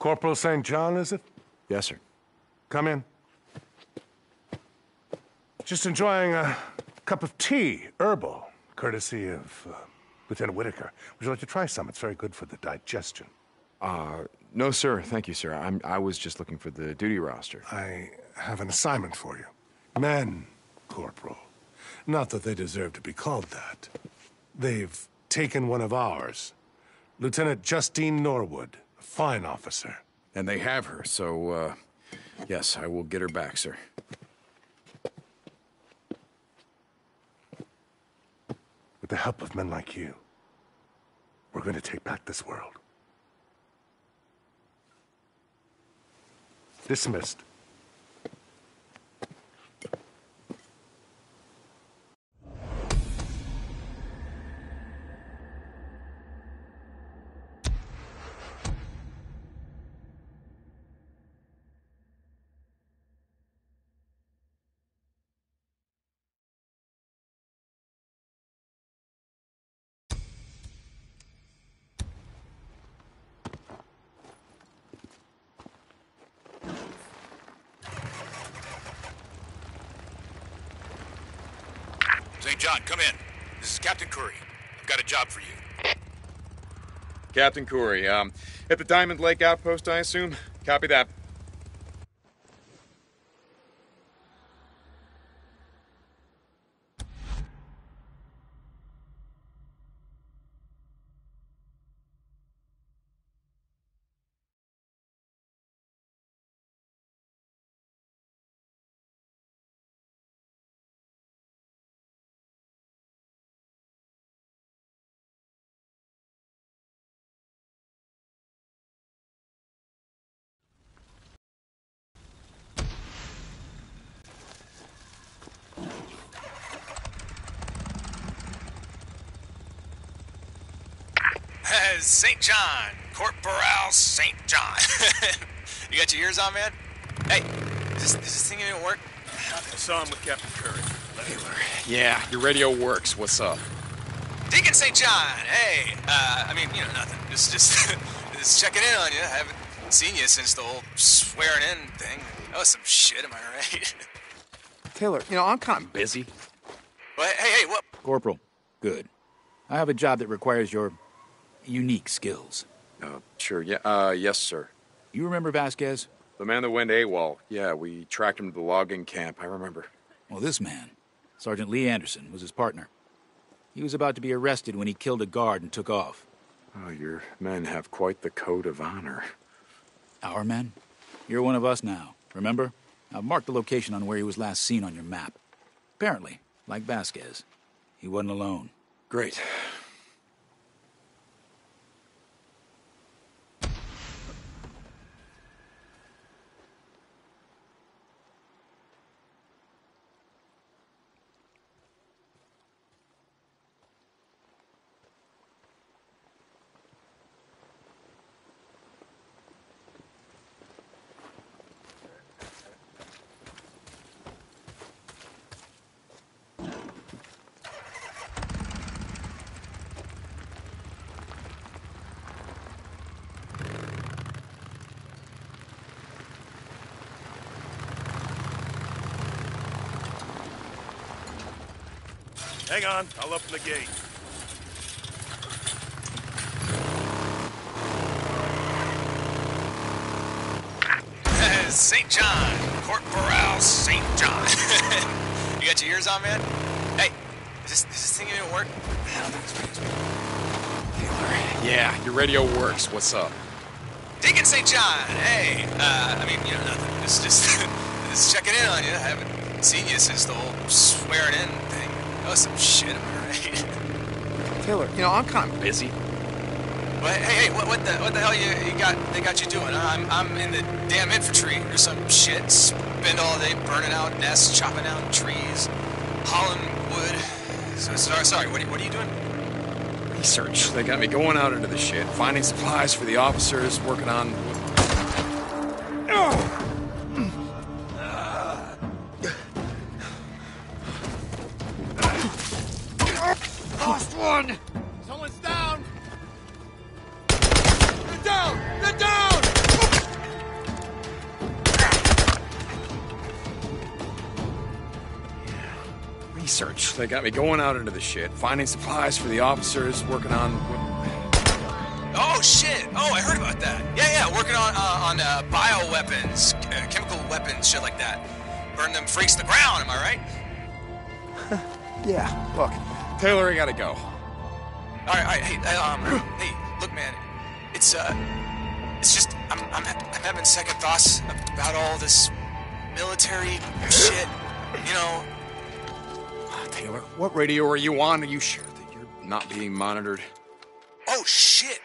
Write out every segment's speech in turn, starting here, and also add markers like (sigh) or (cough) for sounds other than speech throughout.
Corporal St. John, is it? Yes, sir. Come in. Just enjoying a cup of tea, herbal, courtesy of uh, Lieutenant Whitaker. Would you like to try some? It's very good for the digestion. Uh, no, sir. Thank you, sir. I'm, I was just looking for the duty roster. I have an assignment for you. Men, Corporal. Not that they deserve to be called that. They've taken one of ours. Lieutenant Justine Norwood, fine officer. And they have her, so, uh, yes, I will get her back, sir. With the help of men like you, we're going to take back this world. Dismissed. St. John, come in. This is Captain Kouri. I've got a job for you. Captain Kouri, um, at the Diamond Lake outpost, I assume? Copy that. St. John. Corporal St. John. (laughs) you got your ears on, man? Hey, is this, does this thing even work? I saw him with Captain Kouri. Taylor. Yeah, your radio works. What's up? Deacon St. John, hey. Uh, I mean, you know, nothing. Just, just, (laughs) just checking in on you. I haven't seen you since the whole swearing in thing. That was some shit, am I right? (laughs) Taylor, you know, I'm kind of busy. But hey, hey, what? Corporal, good. I have a job that requires your unique skills. Uh, sure, yeah, uh, yes, sir. You remember Vasquez? The man that went AWOL. Yeah, we tracked him to the logging camp, I remember. Well, this man, Sergeant Lee Anderson, was his partner. He was about to be arrested when he killed a guard and took off. Oh, your men have quite the code of honor. Our men? You're one of us now, remember? I've marked the location on where he was last seen on your map. Apparently, like Vasquez, he wasn't alone. Great. Hang on, I'll open the gate. (laughs) St. John. Corporal St. John. (laughs) you got your ears on, man? Hey, does this, does this thing even work? Yeah, your radio works. What's up? Deacon St. John, hey. Uh, I mean, you know, nothing. (laughs) Just, just, just checking in on you. I haven't seen you since the whole swearing in thing. That some shit, am I right? (laughs) Taylor, you know, I'm kind of busy. But hey, hey, what, what the what the hell you, you got? They got you doing? I'm I'm in the damn infantry or some shit. Spend all day burning out nests, chopping down trees, hauling wood. So, sorry, sorry. What, are- what are you doing? Research. They got me going out into the shit, finding supplies for the officers, working on. Lost They got me going out into the shit, finding supplies for the officers, working on. Oh shit! Oh, I heard about that. Yeah, yeah, working on uh, on uh, bioweapons, uh, chemical weapons, shit like that. Burn them freaks to the ground. Am I right? (laughs) Yeah, look, Taylor, I gotta go. All right, all right. Hey, um, (gasps) hey, look, man. It's uh, it's just I'm I'm I'm having second thoughts about all this military shit. You know, Taylor, what radio are you on? Are you sure that you're not being monitored? oh shit.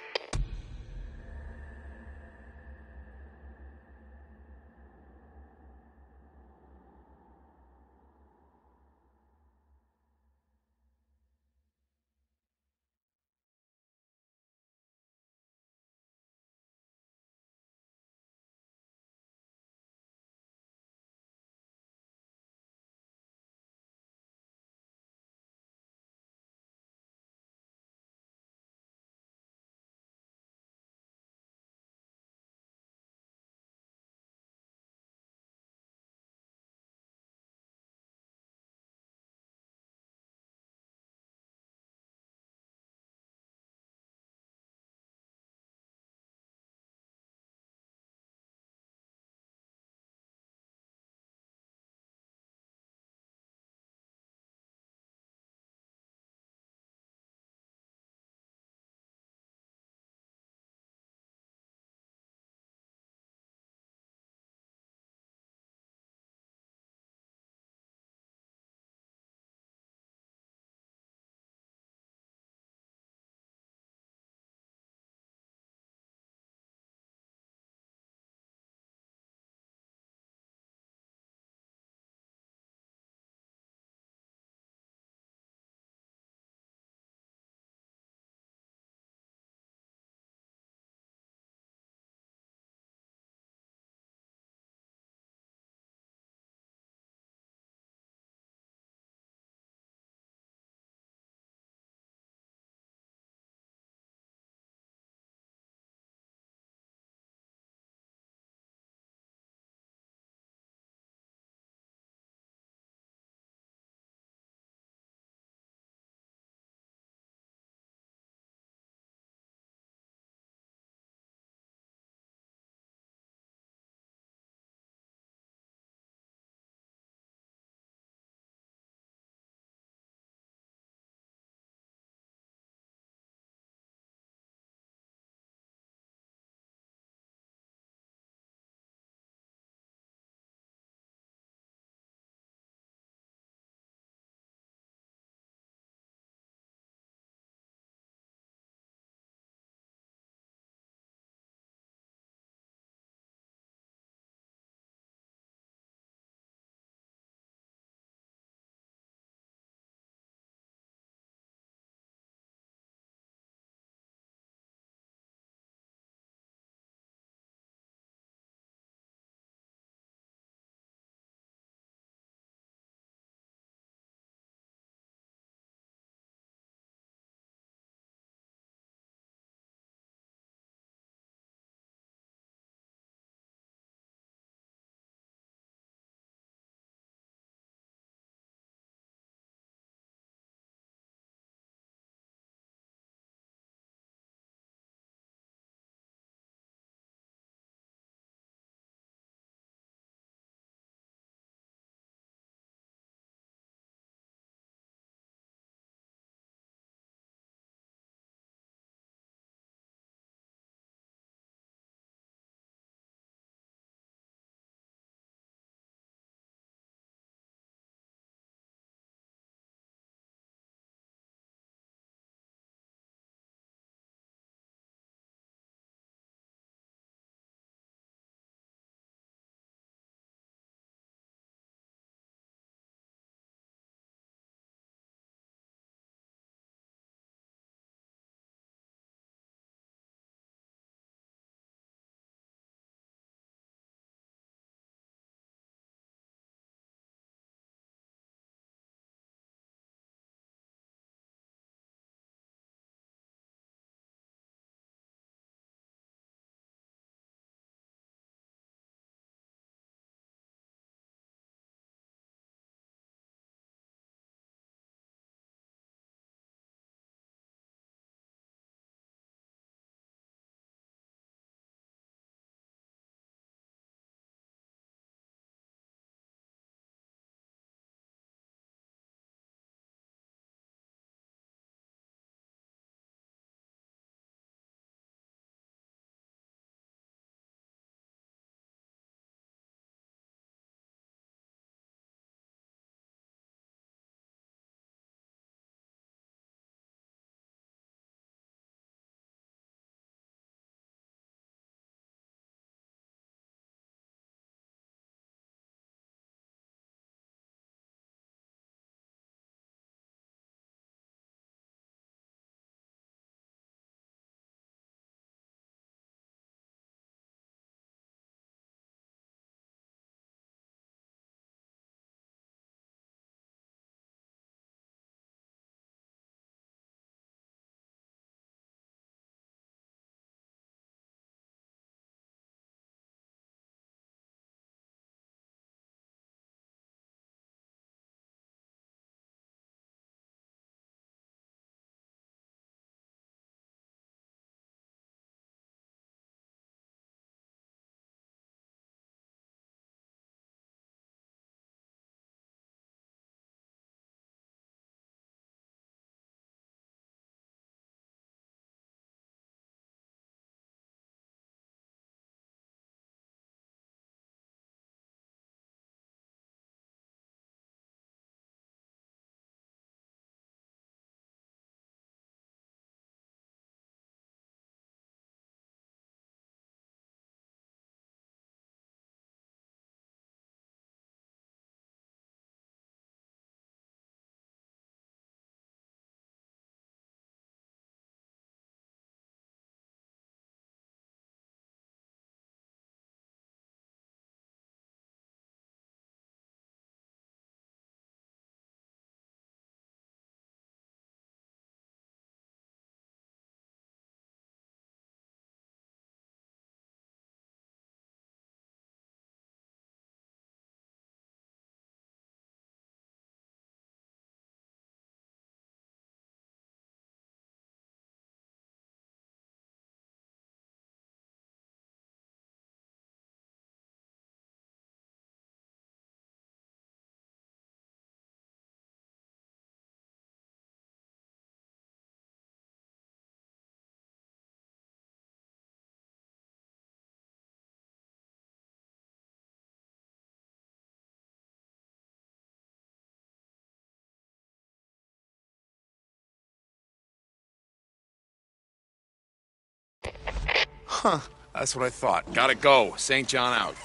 Huh. That's what I thought. Gotta go. St. John out.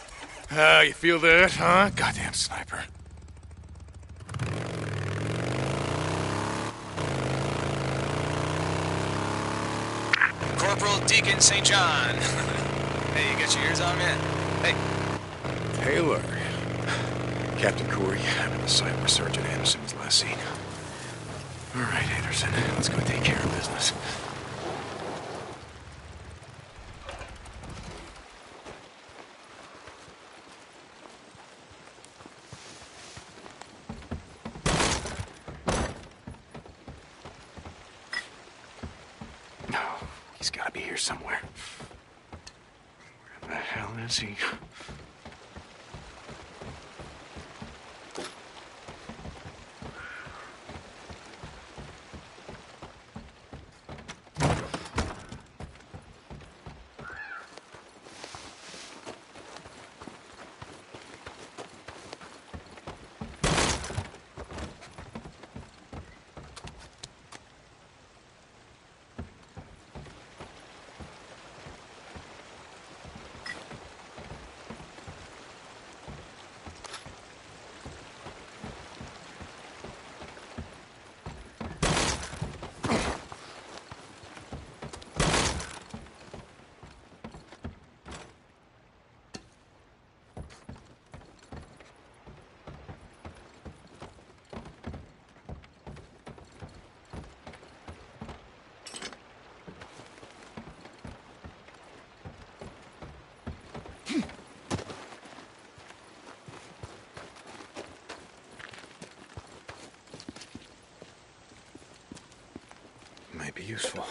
Ah, you feel that, huh? Goddamn sniper. Corporal Deacon St. John. (laughs) hey, you got your ears on, man? Hey, Taylor. Captain Kouri, I'm in the site where Sergeant Anderson was last seen. All right, Anderson, let's go take care of business. No, he's gotta be here somewhere. Where the hell is he? Might be useful.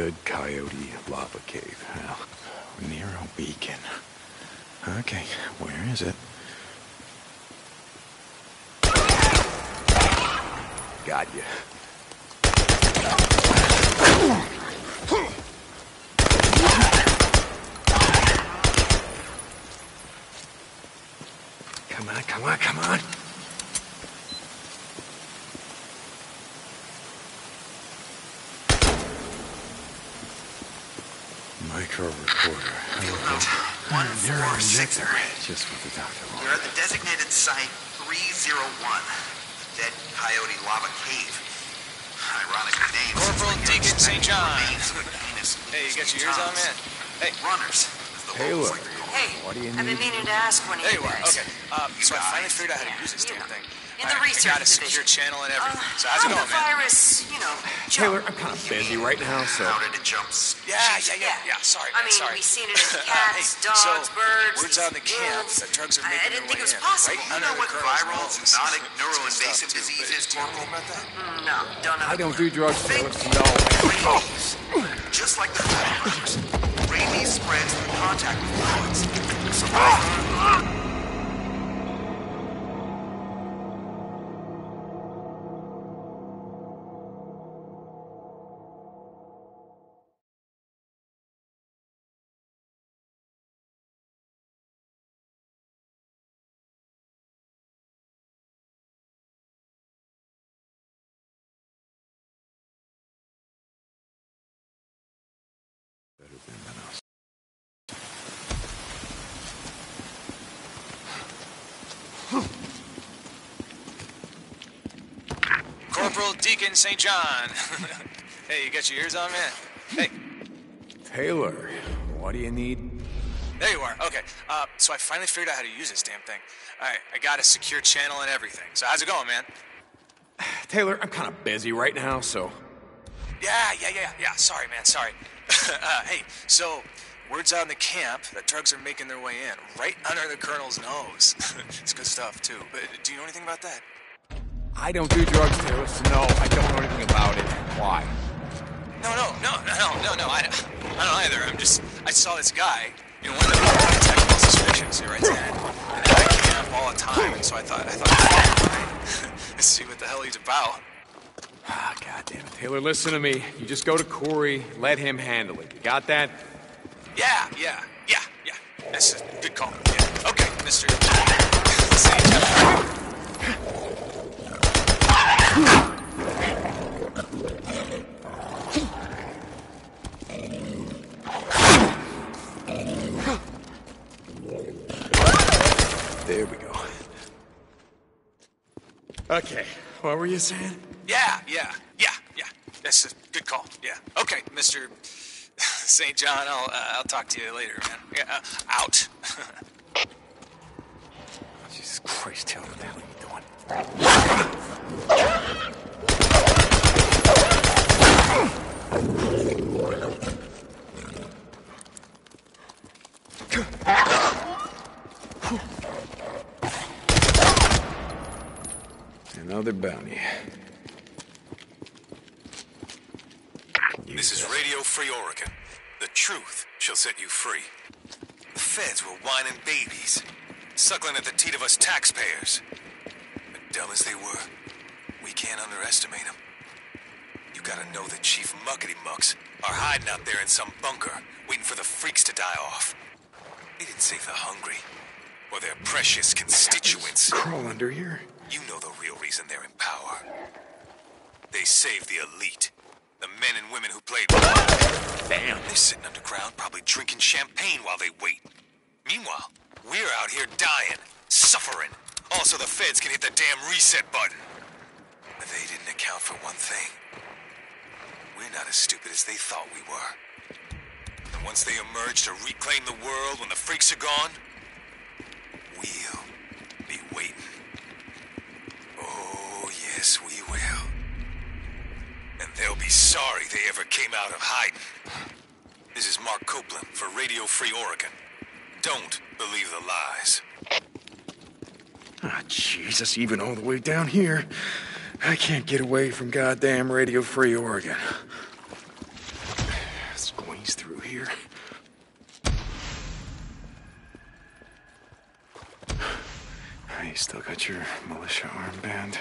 Dead Coyote Lava Cave. Well, near a beacon. Okay, where is it? Got you. Come on, come on, come on. Micro recorder. One Neuron four six. injector. Just what the doctor You're at the designated site 301, Dead Coyote Lava Cave. Ironically named. Corporal since Deacon St. John. remains of a heinous hey, you got your ears on, man? Hey, Runners, as the Taylor. locals like to call them. Hey, What do you I've been need? meaning to ask one of there you you guys. Okay. Uh, so I finally figured out how to use this damn Here. thing. In the I- research I got a secure division. channel and everything. Uh, so how's it how going, the man? virus, you know, Taylor. I'm kind of busy right now, so. How did it jump? Yeah, yeah, yeah, yeah. Sorry, I man. mean, sorry. we seen it in (laughs) cats, Hey, dogs, so, birds. Words these out in the camp wolves. that drugs are I- making I didn't think it was in, possible. Right You under know what viral, zoonotic, neuroinvasive disease is, Do you know Corporal? about that? No, don't know. I don't do drugs, Taylor. No. Rabies. Just like the coronavirus. Rabies spreads through contact with fluids. Deacon St. John. (laughs) hey, you got your ears on, man? Hey, Taylor, what do you need? there you are. Okay. Uh, so I finally figured out how to use this damn thing. All right, I got a secure channel and everything. So how's it going, man? (sighs) Taylor, I'm kind of busy right now, so. Yeah, yeah, yeah, yeah. Sorry, man. Sorry. (laughs) uh, hey, so word's out in the camp that drugs are making their way in, right under the colonel's nose. (laughs) it's good stuff too. But do you know anything about that? I don't do drugs, Taylor, so no, I don't know anything about it. Why? No, no, no, no, no, no. I, I don't either. I'm just. I saw this guy in one of the technical suspicions. here Right there. And I camp all the time, and so I thought, I thought, (laughs) let's see what the hell he's about. Ah, God damn it. Taylor, listen to me. You just go to Kouri, let him handle it. You got that? Yeah, yeah, yeah, yeah. That's a good call. Yeah. Okay, Mister. (laughs) St. John. There we go. Okay, what were you saying? Yeah, yeah, yeah, yeah. That's a good call. Yeah. Okay, Mister (laughs) St. John. I'll uh, I'll talk to you later, man. Yeah, uh, out. (laughs) Jesus Christ, Taylor, what the hell are you doing? Another bounty. This is Radio Free Oregon. The truth shall set you free. The feds were whining babies, suckling at the teat of us taxpayers. But dumb as they were, we can't underestimate them. You gotta know that Chief Muckety Mucks are hiding out there in some bunker, waiting for the freaks to die off. They didn't save the hungry, or their precious constituents. Crawl under here. You know the real reason they're in power. They saved the elite. The men and women who played ball. Damn. They're sitting underground, probably drinking champagne while they wait. Meanwhile, we're out here dying, suffering. Also, the feds can hit the damn reset button. But they didn't account for one thing. We're not as stupid as they thought we were. And once they emerge to reclaim the world when the freaks are gone, we'll be waiting. Oh, yes, we will. And they'll be sorry they ever came out of hiding. This is Mark Copeland for Radio Free Oregon. Don't believe the lies. Ah, Jesus, even all the way down here. I can't get away from goddamn Radio Free Oregon. Squeeze through here. You still got your militia armband.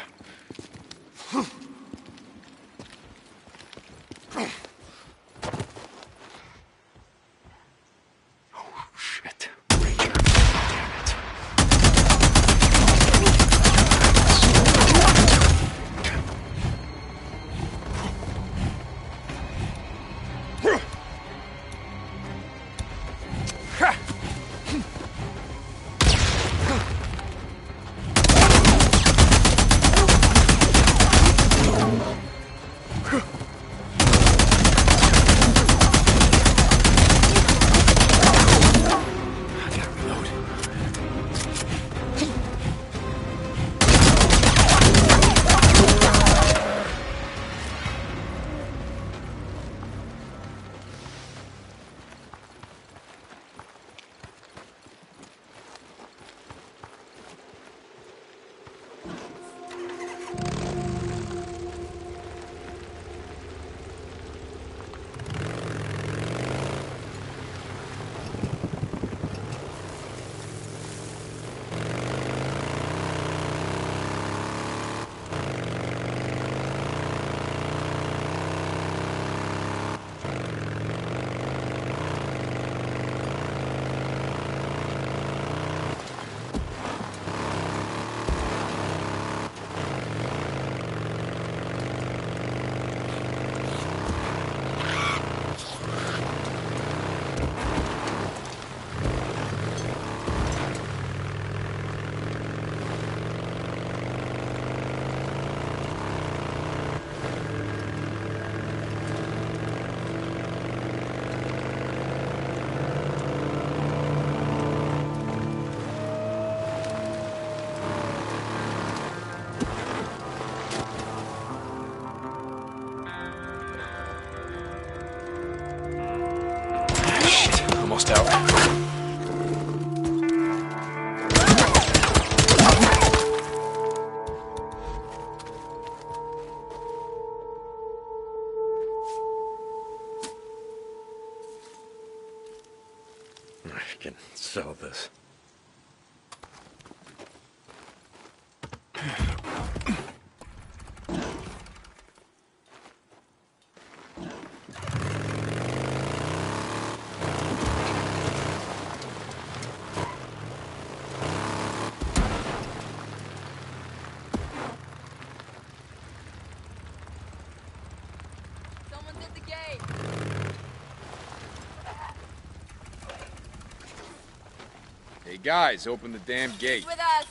Hey guys, open the damn gate. He's with us.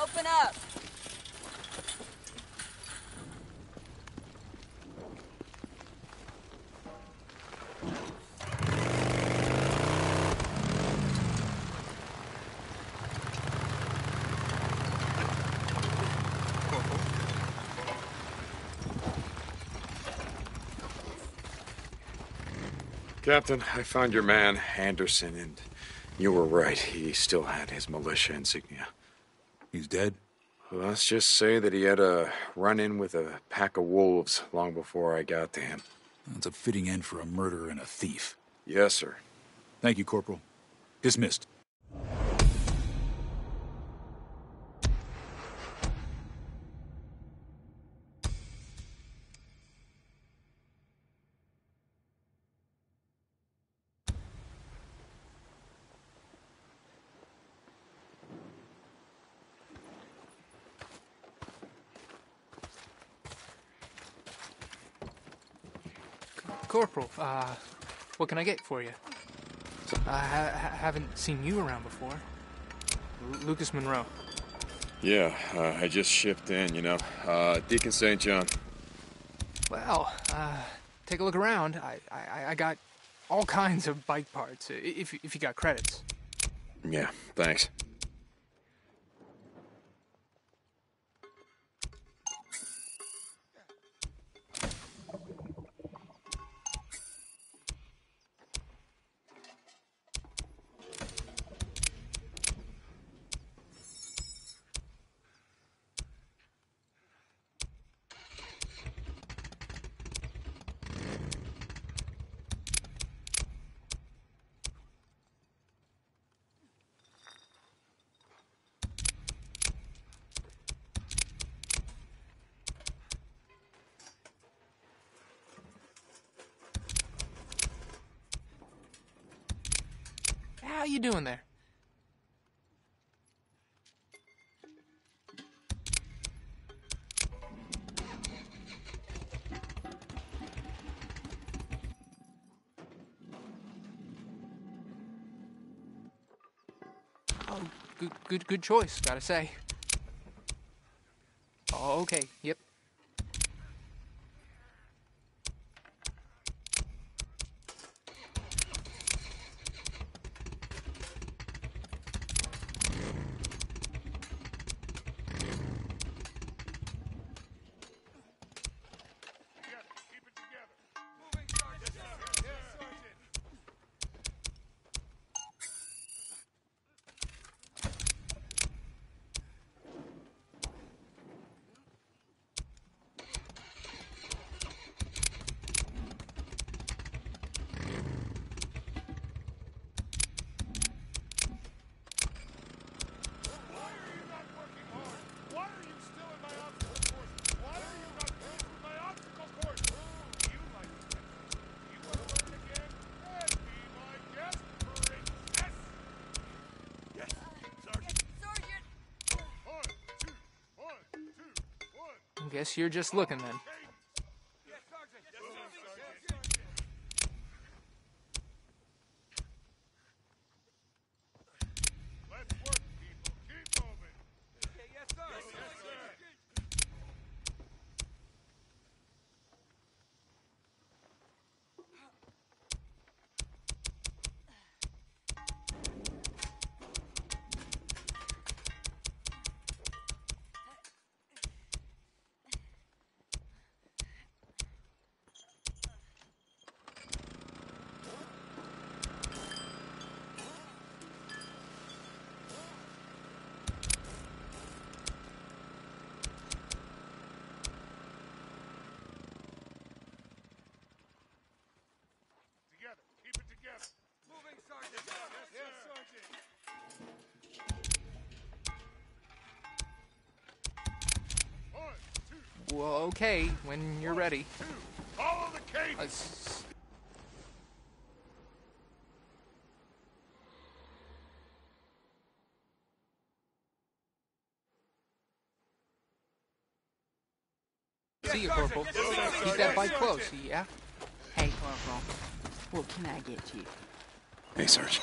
Open up. Captain, I found your man, Anderson, and you were right. He still had his militia insignia. He's dead? Let's just say that he had a run in with a pack of wolves long before I got to him. That's a fitting end for a murderer and a thief. Yes, sir. Thank you, Corporal. Dismissed. What can I get for you? I ha- ha- haven't seen you around before. L- Lucas Monroe. Yeah, uh, I just shipped in, you know. Uh, Deacon St. John. Well, uh, take a look around. I, I, I got all (laughs) kinds of bike parts, if, if you got credits. Yeah, thanks. How you doing there? Oh, good, good, good choice. Gotta say. Oh, okay. Yep. Guess you're just looking then. Well, okay, when you're ready. Follow the cadence. See you, Corporal. Keep that bike close, yeah? Hey, Corporal. What can I get you? Hey, Sarge.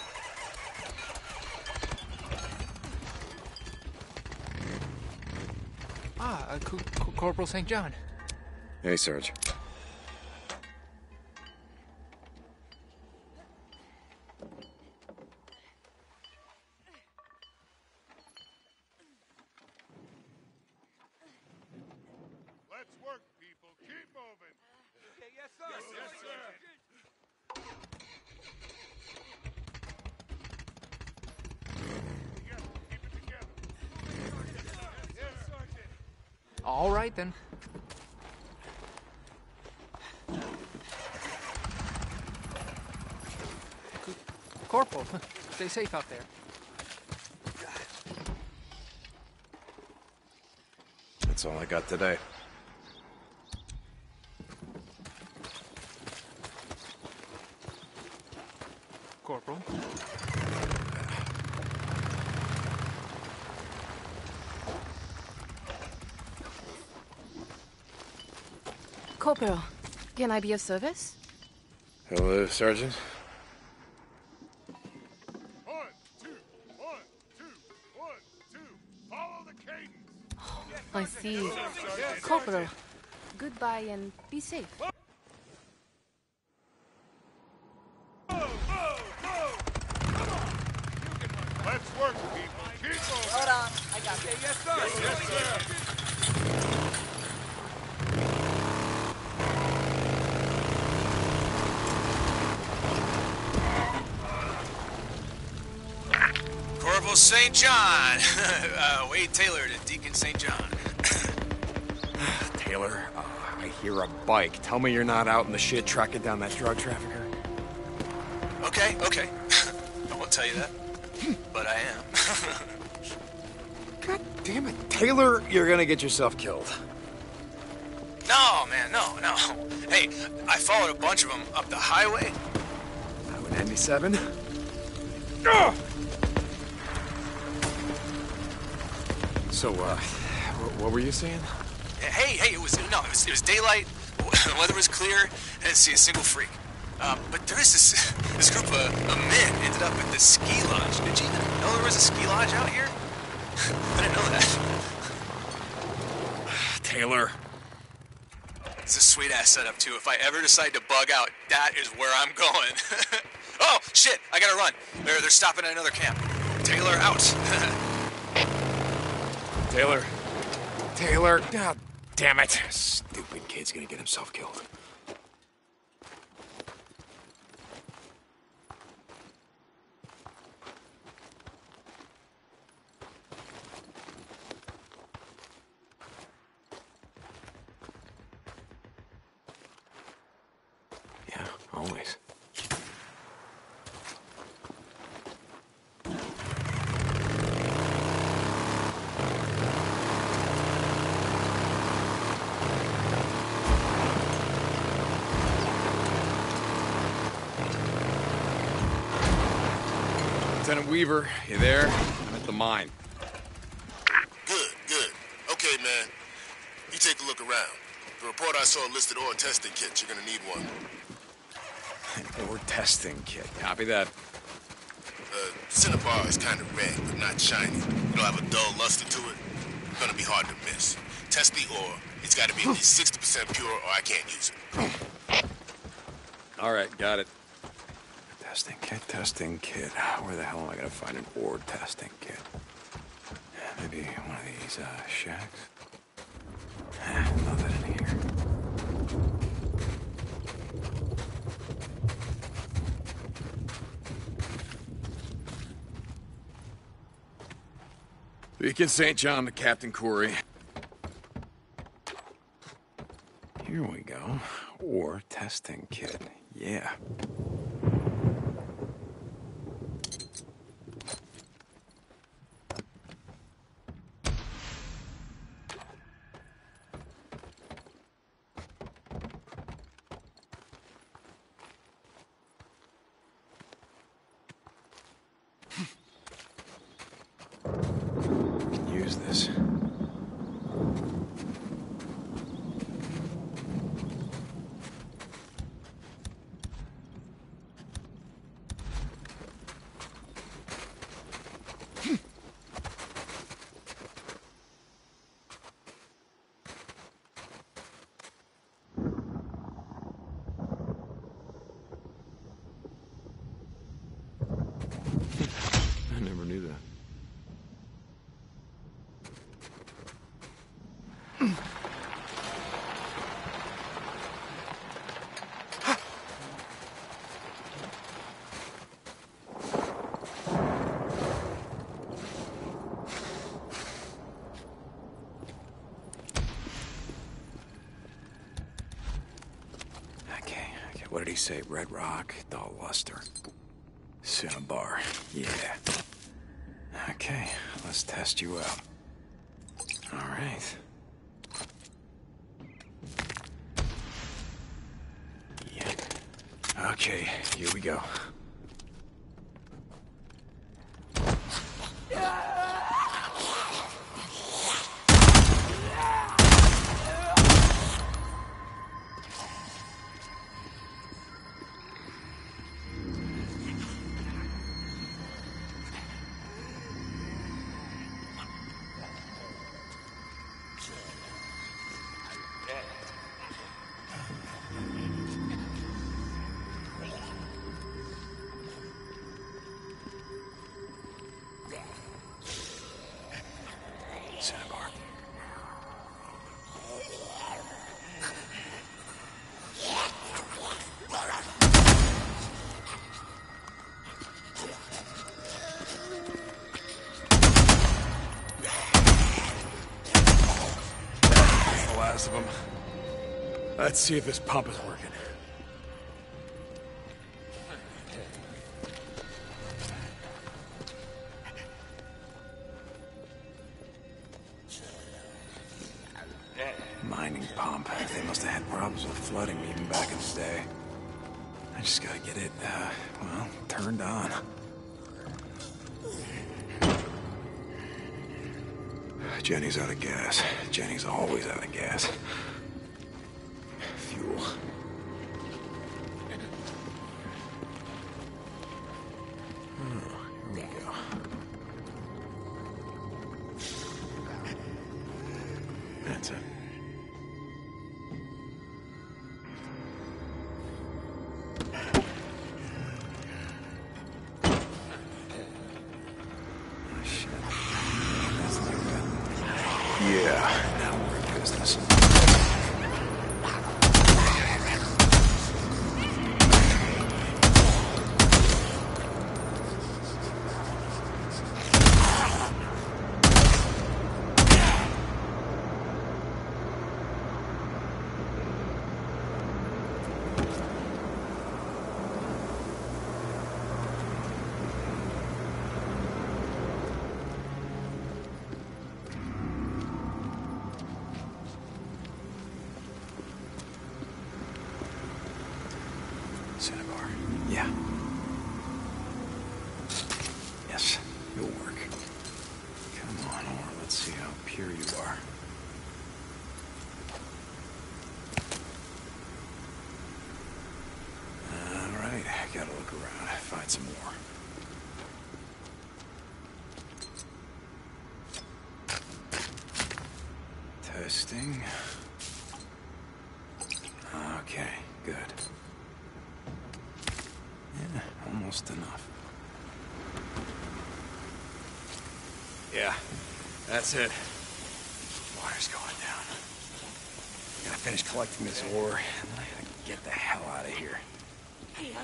Ah, uh, Co- Co- Corporal St. John. Hey, Sarge. Let's work, people. Keep moving. yes, sir. Yes, sir. Together. Keep it together. Yes, Sergeant. All right, then. Corporal, (laughs) stay safe out there. That's all I got today. Corporal. Corporal, can I be of service? Hello, Sergeant. One, two, one, two, one, two. Follow the cadence. Oh, I see. Corporal, goodbye and be safe. Let's work, people. Keep moving. Hold on. I got this. Yes, sir. Yes, sir. Corporal St. John. (laughs) uh, Wade Taylor to Deacon St. John. (sighs) Taylor, uh, I hear a bike. Tell me you're not out in the shit tracking down that drug trafficker. Okay, okay. (laughs) I won't tell you that. But I am. (laughs) God damn it. Taylor, you're gonna get yourself killed. no, man, no, no. Hey, I followed a bunch of them up the highway. Highway 97? So, uh, what were you saying? Hey, hey, it was no, it was, it was daylight. The (laughs) weather was clear. I didn't see a single freak. Um, but there is this (laughs) this group of, of men ended up at the ski lodge. Did you even know there was a ski lodge out here? (laughs) I didn't know that. (sighs) Taylor. It's a sweet ass setup too. If I ever decide to bug out, that is where I'm going. oh shit! I gotta run. They're they're stopping at another camp. Taylor out. Taylor. Taylor. God damn it. Stupid kid's gonna get himself killed. Yeah, always. Lieutenant Weaver, you there? I'm at the mine. Good, good. Okay, man. You take a look around. The report I saw listed ore testing kits. You're gonna need one. (laughs) Ore testing kit. Copy that. Uh, cinnabar is kind of red, but not shiny. It'll have a dull luster to it. Gonna be hard to miss. Test the ore. It's gotta be at least 60% pure or I can't use it. All right, got it. Testing kit, testing kit. Where the hell am I gonna find an ore testing kit? Maybe one of these uh, shacks. Nothing in here. Deacon St. John to Captain Kouri. Here we go. Ore testing kit. Yeah. Say Red Rock, Dal Luster. Cinnabar. Yeah. Okay, let's test you out. All right. Yeah. Okay, here we go. Let's see if this pump is working. Mining pump. They must have had problems with flooding even back in the day. I just gotta get it, uh, well, turned on. Jenny's out of gas. Jenny's always out of gas. Yeah, that's it. Water's going down. Gotta finish collecting this ore, and then I gotta get the hell out of here. More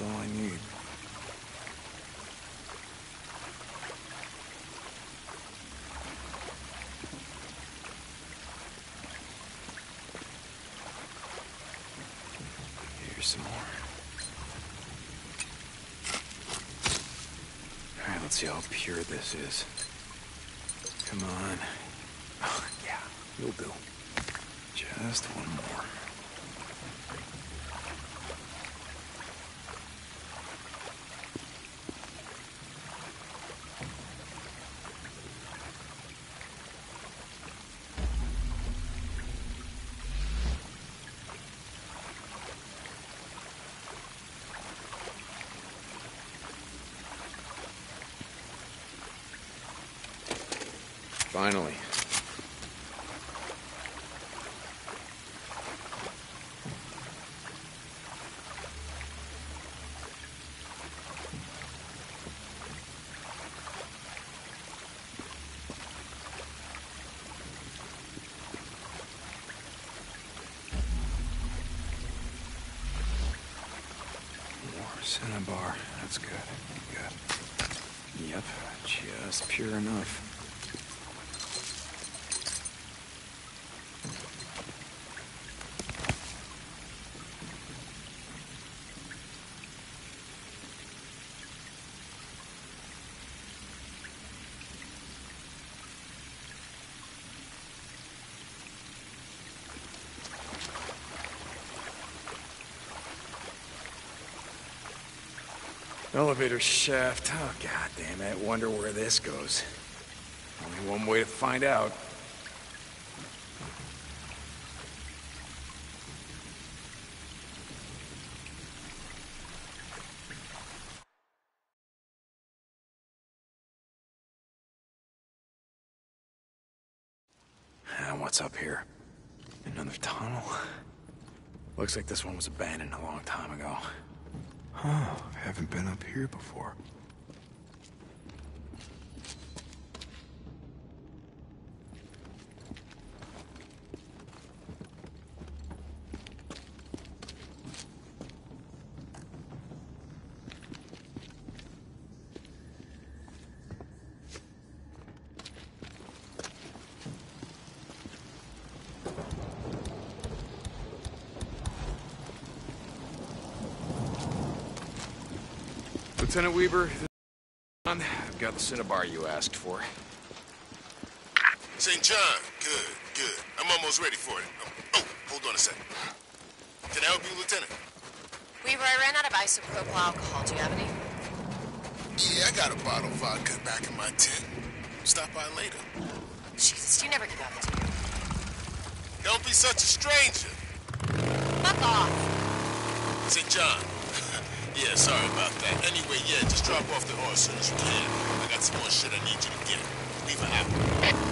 is all I need. Here's some more. All right, let's see how pure this is. Come on. Oh, (laughs) yeah, you'll do. Just one more. Finally. More cinnabar. That's good. Good. Yep, just pure enough. Elevator shaft. Oh, god damn it. Wonder where this goes. Only one way to find out. And what's up here? Another tunnel? Looks like this one was abandoned a long time ago. Haven't been up here before. Lieutenant Weaver, this is John. I've got the cinnabar you asked for. St. John, good, good. I'm almost ready for it. Oh, oh, hold on a second. Can I help you, Lieutenant? Weaver, I ran out of isopropyl alcohol. Do you have any? Yeah, I got a bottle of vodka back in my tent. Stop by later. Jesus, you never give up, do you? Don't be such a stranger. Fuck off. St. John. Yeah, sorry about that. Anyway, yeah, just drop off the horse as soon as you can. I got some more shit I need you to get. Leave her out.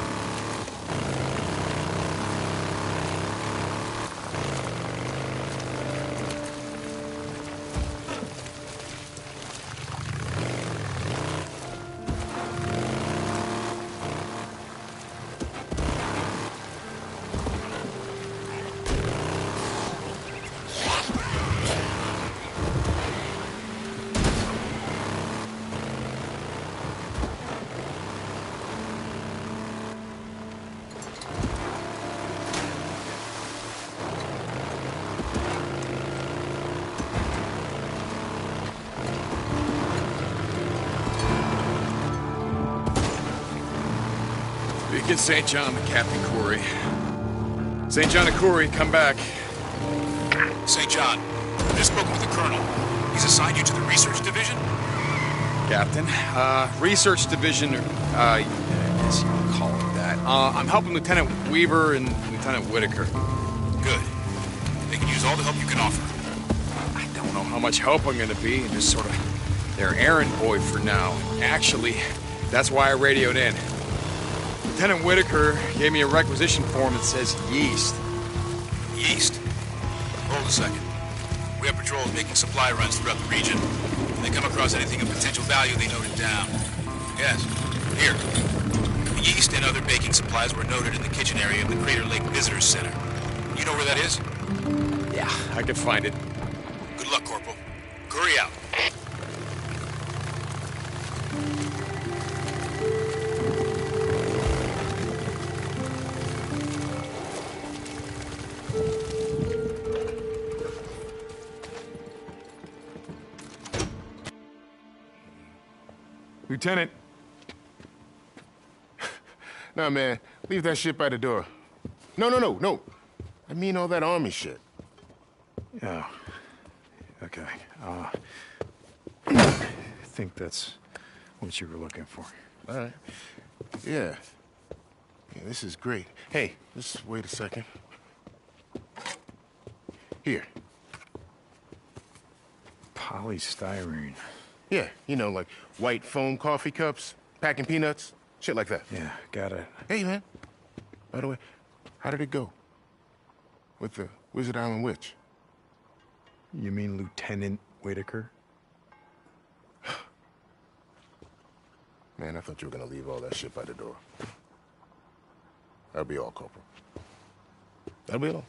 Deacon St. John to Captain Kouri. St. John and Kouri, come back. St. John, I've just spoken with the Colonel. He's assigned you to the research division? Captain. Uh, research division, or, uh, I guess you would call it that. Uh, I'm helping Lieutenant Weaver and Lieutenant Whitaker. Good. They can use all the help you can offer. I don't know how much help I'm gonna be. I'm just sort of their errand boy for now. Actually, that's why I radioed in. Lieutenant Whitaker gave me a requisition form that says yeast. Yeast? Hold a second. We have patrols making supply runs throughout the region. When they come across anything of potential value, they note it down. Yes. Here. The yeast and other baking supplies were noted in the kitchen area of the Crater Lake Visitors Center. You know where that is? Yeah, I can find it. Lieutenant. nah, man. Leave that shit by the door. No, no, no, no. I mean all that army shit. Yeah. Okay. Uh, I think that's what you were looking for. All right. Yeah. Yeah, this is great. Hey, just wait a second. Here. Polystyrene. Yeah, you know, like white foam coffee cups, packing peanuts. Shit like that. Yeah, got it. Hey, man. By the way, how did it go? With the Wizard Island Witch? You mean Lieutenant Whitaker? (gasps) Man, I thought you were gonna leave all that shit by the door. That'll be all, Corporal. That'll be all.